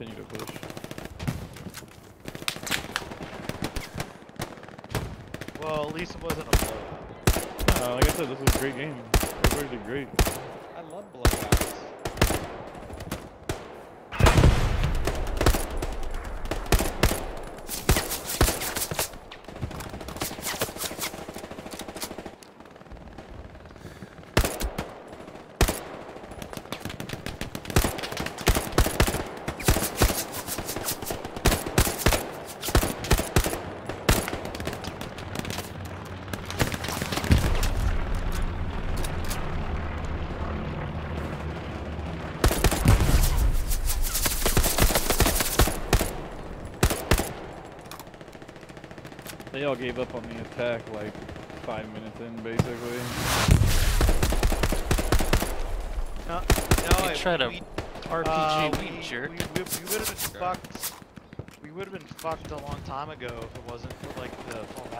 continue to push. Well, at least it wasn't a blowout. Uh, like I said, this was a great game. Everybody did great. I love blowouts. They all gave up on the attack like five minutes in, basically. No, no, You it- try to we, RPG uh, me, we, jerk. We, we, we would have been fucked. We would have been fucked a long time ago if it wasn't for like the fall back to ruins and the